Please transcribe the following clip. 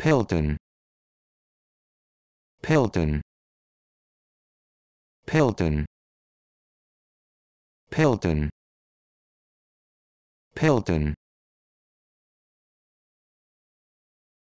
Pilton Pilton Pilton Pilton Pilton